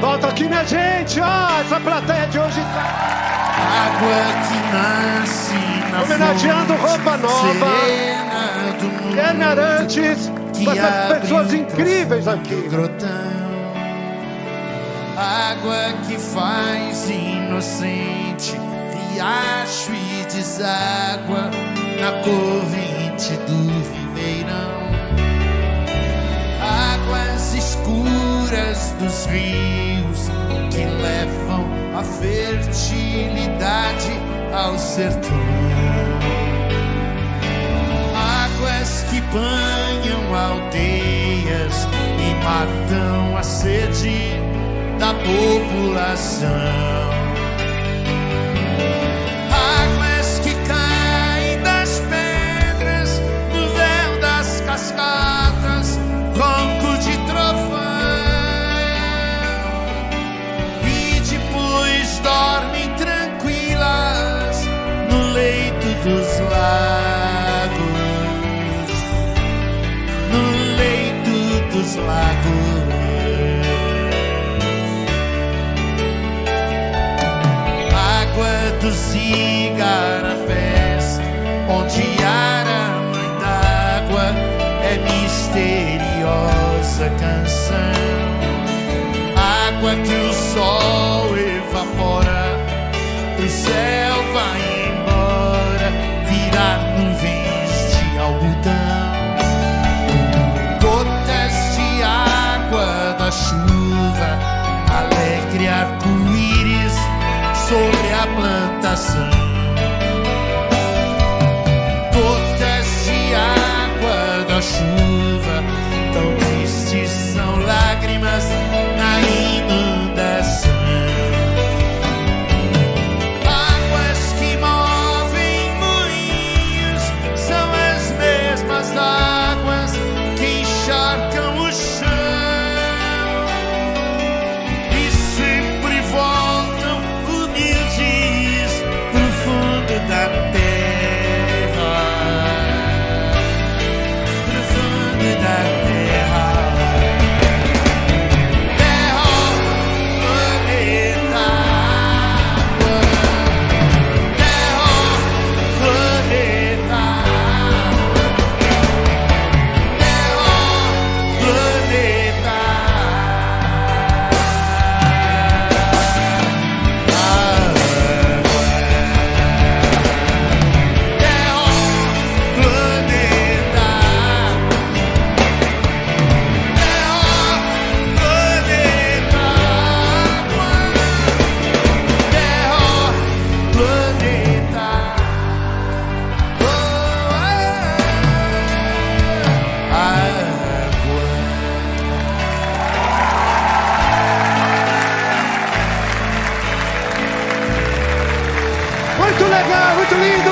Volta aqui, minha gente. Ó, essa plateia de hoje tá Água que nasce na homenageando roupa nova. Guilherme Arantes, essas abre pessoas incríveis aqui. Água que faz inocente riacho e deságua na corrente do ribeirão. Escuras dos rios que levam a fertilidade ao sertão. Águas que banham aldeias e matam a sede da população. Água dos igarapés, onde a mãe d'água é misteriosa canção. Sobre a plantação. Gotas de água da chuva, Muito legal, muito lindo.